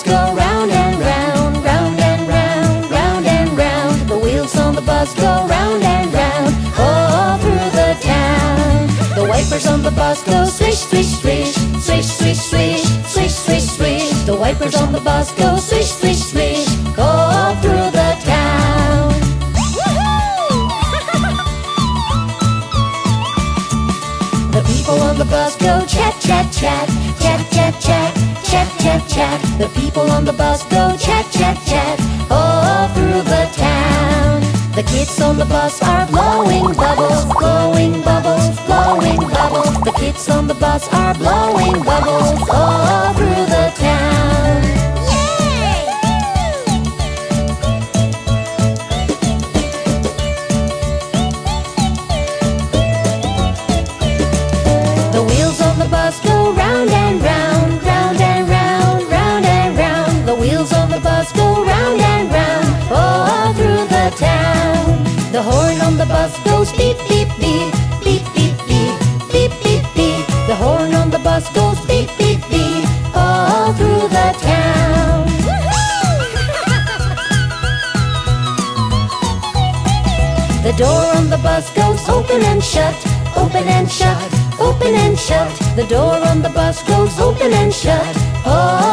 bus go round and round, round and round, round and round. The wheels on the bus go round and round, all through the town. The wipers on the bus go swish, swish, swish, swish, swish, swish, swish, swish, swish. The wipers on the bus go swish, swish, swish, all through the town. The people on the bus go chat, chat, chat, chat, chat, chat, chat, chat, chat. The people on the bus go chat, chat, chat, all through the town. The kids on the bus are blowing bubbles, blowing bubbles, blowing bubbles. The kids on the bus are blowing bubbles all through the town. The town. The horn on the bus goes beep, beep, beep, beep, beep, beep, beep, beep, beep. The horn on the bus goes beep, beep, beep, all through the town. The door on the bus goes open and shut, open and shut, open and shut. The door on the bus goes open and shut, all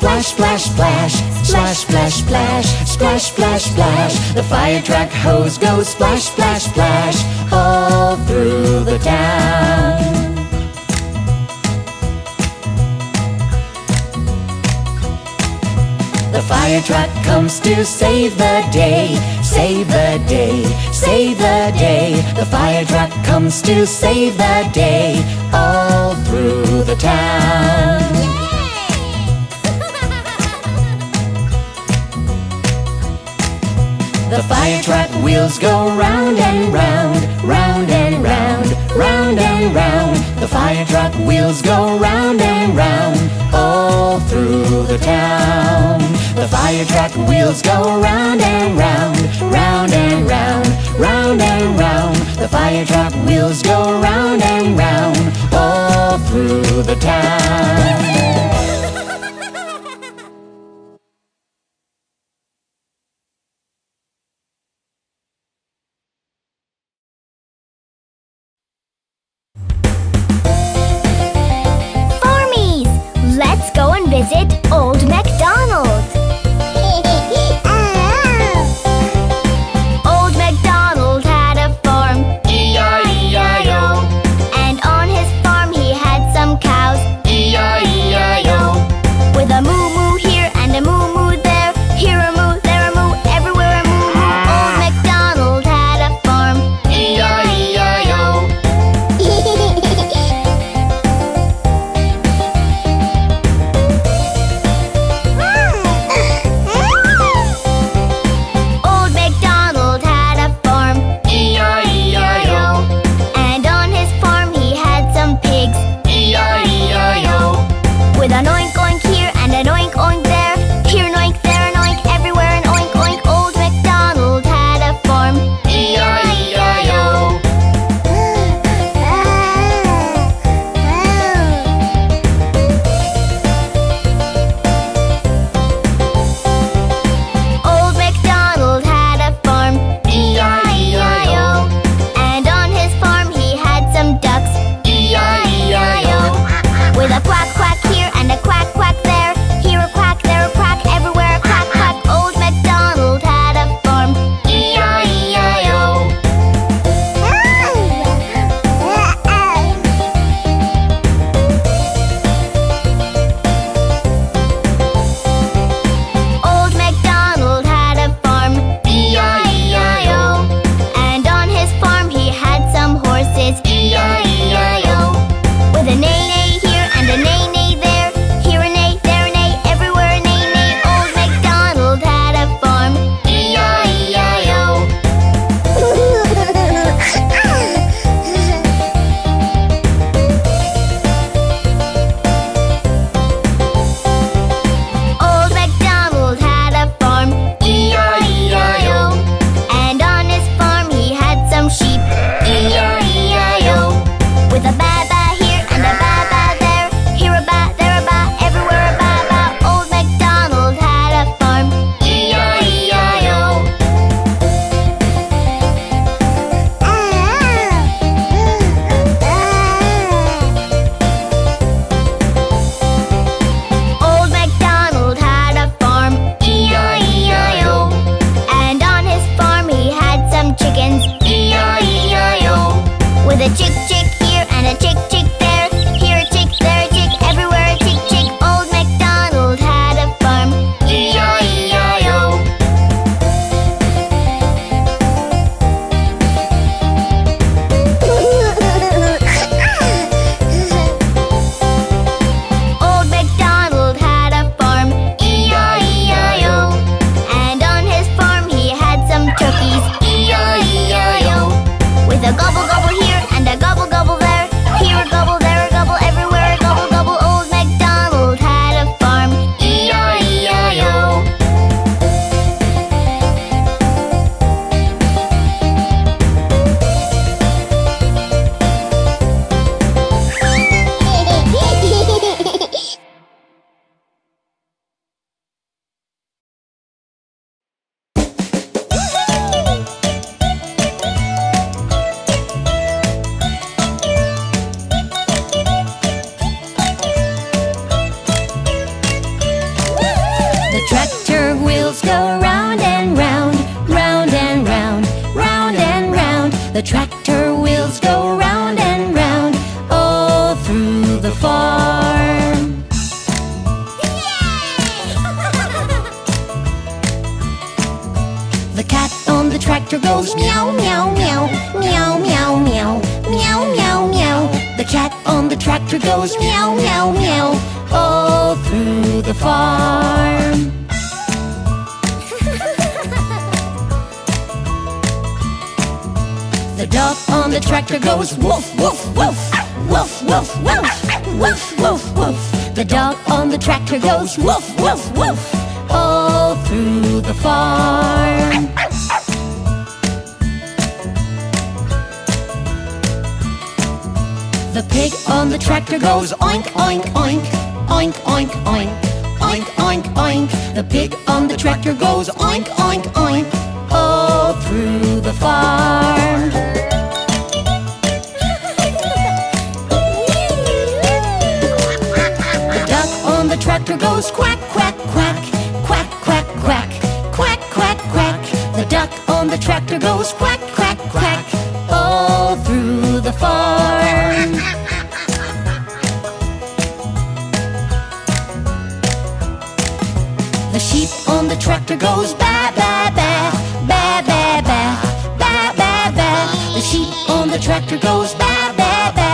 splash, splash, splash, splash, splash, splash, splash, splash, splash. The fire truck hose goes splash, splash, splash, all through the town. The fire truck comes to save the day, save the day, save the day. The fire truck comes to save the day, all through the town. The fire truck wheels go round and round, round and round, round and round. The fire truck wheels go round and round, all through the town. The fire truck wheels go round and round, round and round, round and round. The fire truck wheels go round and round, all through the town. Goes meow, meow, meow all through the farm. The dog on the tractor goes woof, woof, woof, woof, woof, woof, woof, woof, woof. The dog on the tractor goes woof, woof, woof, all through the farm. Pig on the tractor goes oink, oink, oink, oink, oink, oink, oink, oink, oink. The pig on the tractor goes oink, oink, oink, all through the farm. The duck on the tractor goes quack, quack, quack, quack, quack, quack, quack, quack, quack. The duck on the tractor goes quack, quack, quack, The sheep on the tractor goes ba ba ba ba ba ba ba ba ba. The sheep on the tractor goes ba ba ba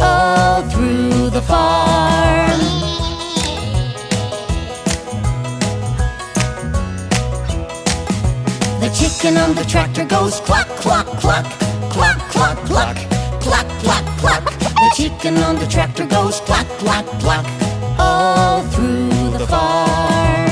all through the farm. The chicken on the tractor goes cluck cluck cluck cluck cluck cluck cluck cluck cluck. The chicken on the tractor goes cluck cluck cluck all through the farm.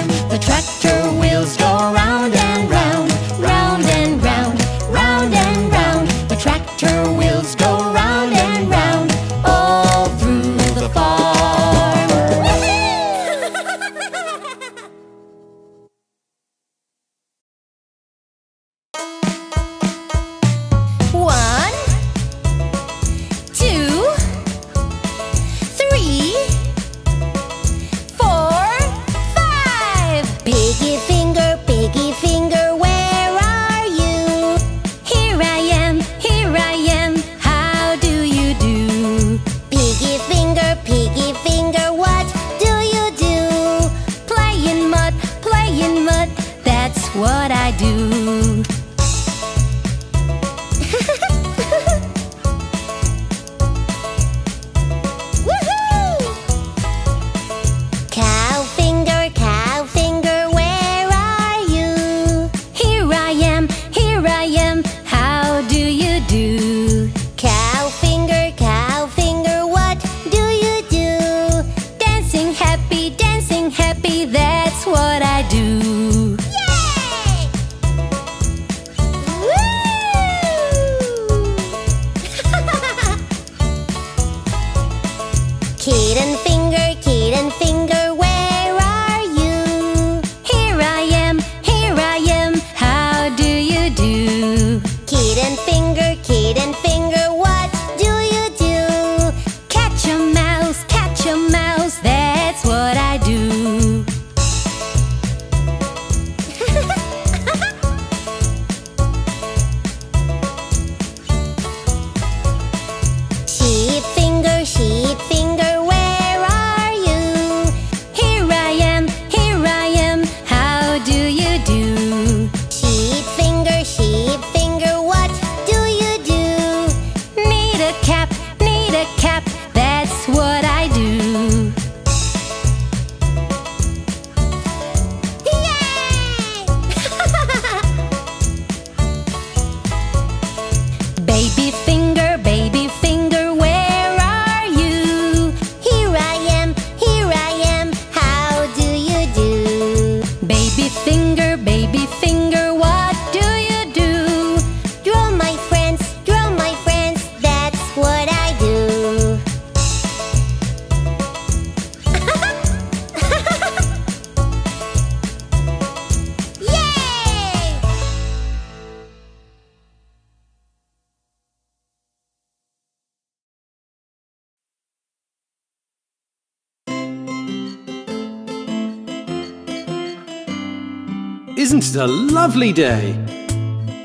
A lovely day?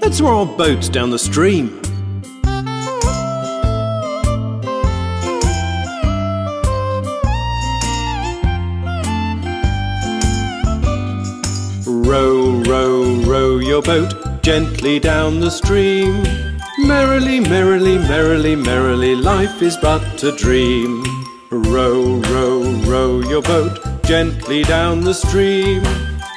Let's row our boat down the stream. Row, row, row your boat gently down the stream. Merrily, merrily, merrily, merrily, life is but a dream. Row, row, row your boat gently down the stream.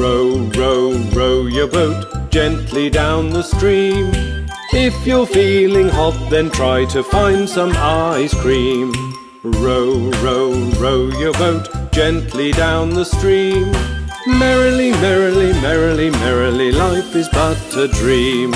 Row, row, row your boat gently down the stream. If you're feeling hot, then try to find some ice cream. Row, row, row your boat gently down the stream. Merrily, merrily, merrily, merrily, life is but a dream.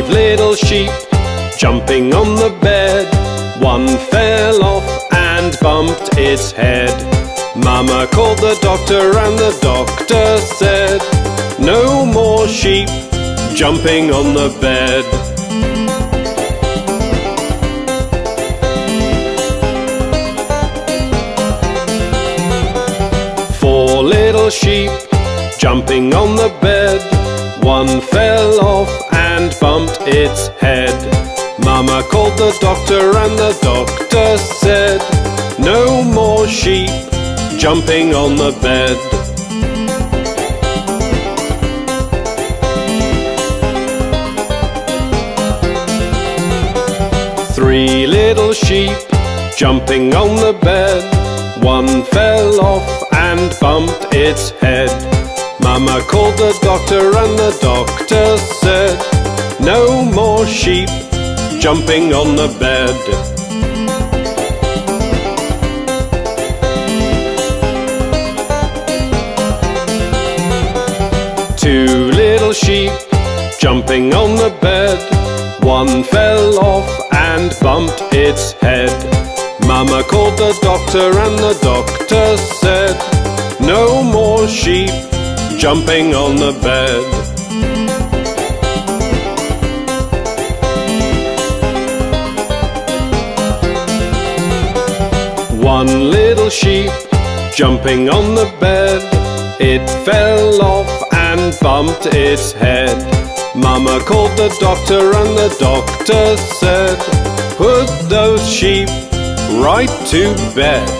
Five little sheep jumping on the bed. One fell off and bumped its head. Mama called the doctor and the doctor said, No more sheep jumping on the bed. Four little sheep jumping on the bed. One fell off and bumped its head. Mama called the doctor and the doctor said, No more sheep jumping on the bed. Three little sheep jumping on the bed. One fell off and bumped its head. Mama called the doctor and the doctor said No more sheep jumping on the bed. Two little sheep jumping on the bed. One fell off and bumped its head. Mama called the doctor and the doctor said No more sheep jumping on the bed. One little sheep jumping on the bed. It fell off and bumped its head. Mama called the doctor and the doctor said, Put those sheep right to bed.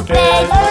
To.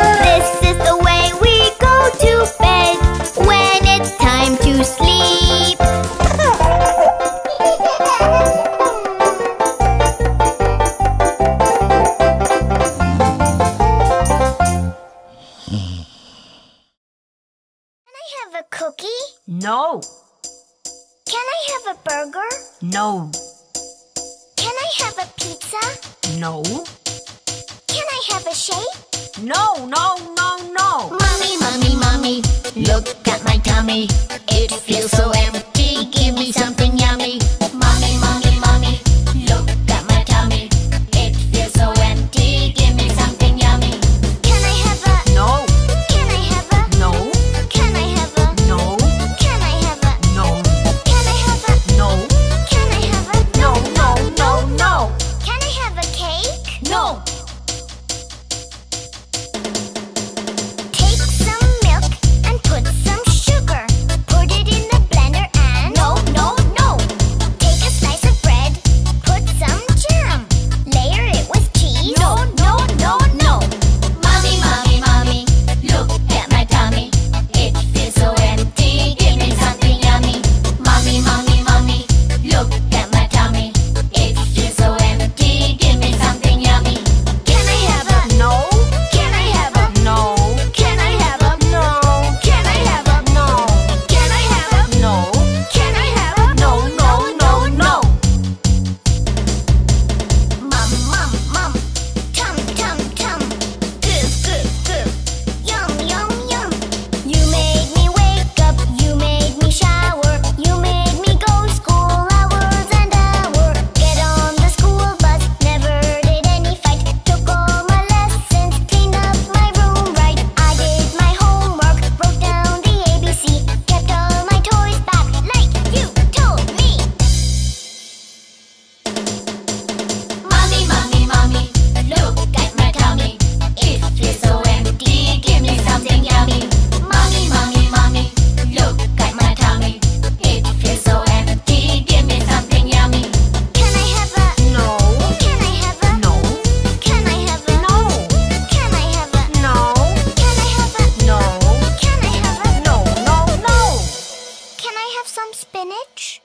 Some spinach?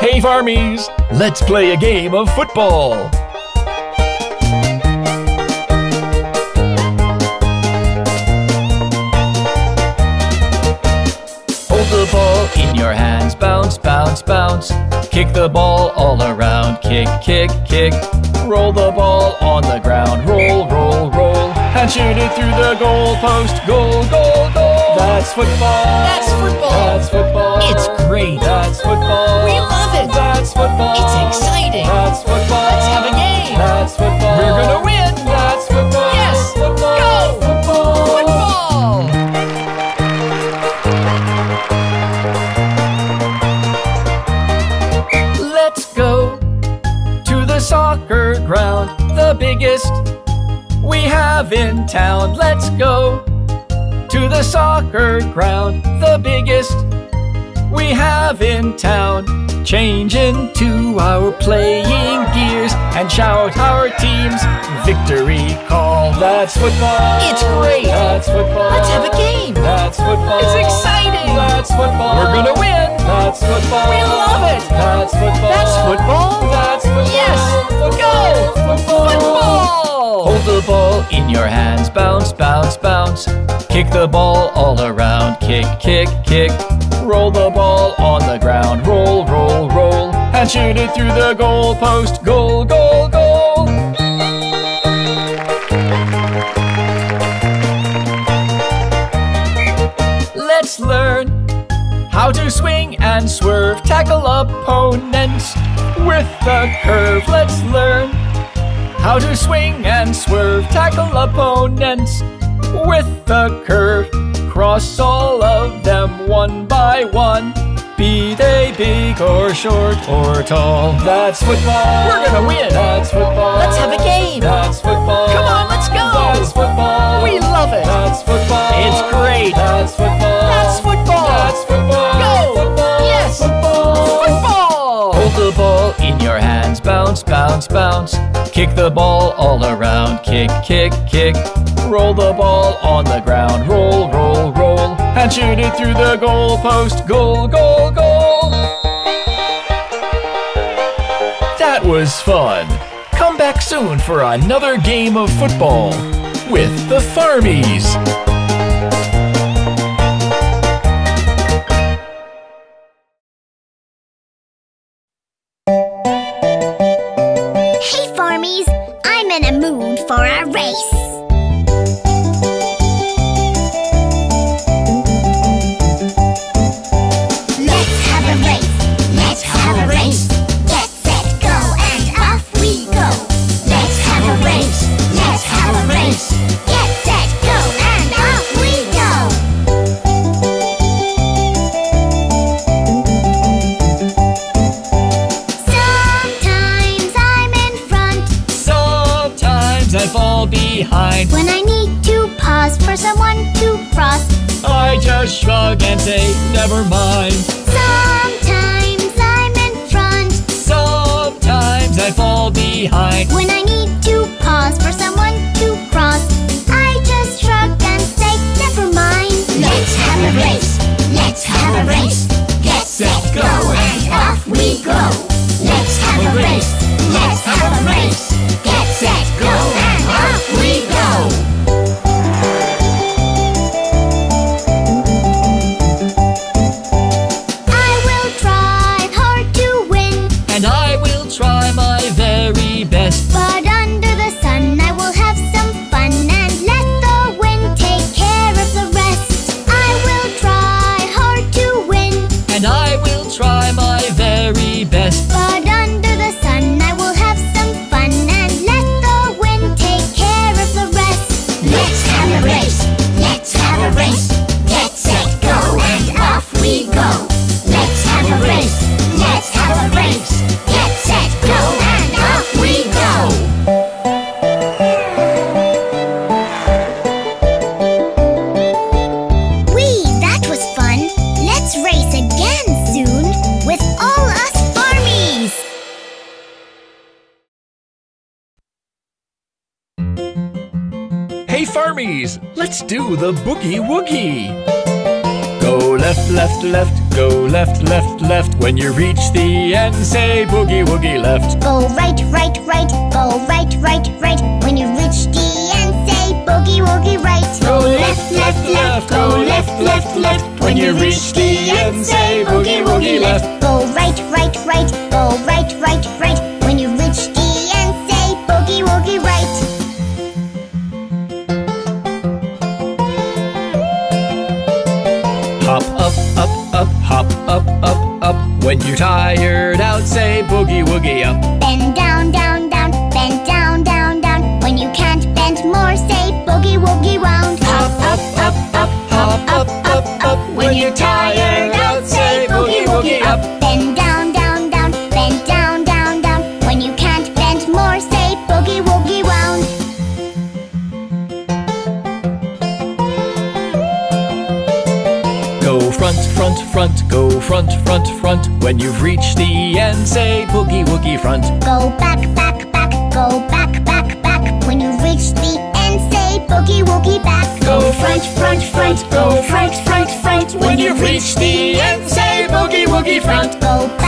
Hey Farmees, let's play a game of football. Hold the ball in your hands, bounce, bounce, bounce. Kick the ball all around, kick, kick, kick. Roll the ball on the ground, roll, roll, roll. And shoot it through the goal post, goal, goal, goal. That's football. That's football. That's football. It's great. That's football. We love it. That's football. It's exciting. That's football. Let's have a game. That's football. We're gonna win. That's football. Yes. Football. Go. Football. Football. Let's go to the soccer ground, the biggest in town. Let's go to the soccer ground, the biggest we have in town. Change into our playing gears and shout our team's victory call. That's football. It's great. That's football. Let's have a game. That's football. That's football. We're gonna win. That's football. We love it. That's football. That's football. That's football. Yes. Football. Go. Football. Hold the ball in your hands, bounce, bounce, bounce. Kick the ball all around, kick, kick, kick. Roll the ball on the ground, roll, roll, roll. And shoot it through the goal post, goal, goal. Swing and swerve, tackle opponents with the curve. Let's learn how to swing and swerve, tackle opponents with the curve. Cross all of them one by one, be they big or short or tall. That's football. We're gonna win. That's football. Let's have a game. That's football. Come on, let's go. That's football. We love it. That's football. It's great. That's football. That's football. That's football. Go. Football. Hold the ball in your hands. Bounce, bounce, bounce. Kick the ball all around. Kick, kick, kick. Roll the ball on the ground. Roll, roll, roll. And shoot it through the goal post. Goal, goal, goal. That was fun. Come back soon for another game of football with the Farmees. For a race. Let's have a race. Let's have a race. Set, go, and off we go. Let's have a race. Let's have a race. Left, go left, left, left. When you reach the end, say boogie woogie left. Go right, right, right. Go right, right, right. When you reach the end, say boogie woogie right. Hop up, up, up, hop up, up, up. When you're tired out, say boogie woogie up. Bend down, down, down. Bend down, down, down. When you can't bend more, say boogie woogie round. Up, up. When you're tired out, say boogie woogie up. Bend down, down, down, bend down, down, down. When you can't bend more, say boogie woogie round. Go front, front, front, go front, front, front. When you've reached the end, say boogie woogie front. Go back, back, back, go back, back, back. When you reach the end, say boogie woogie back. Go front, front, front, go front, front, front. When you've reached the end, say boogie woogie front. Go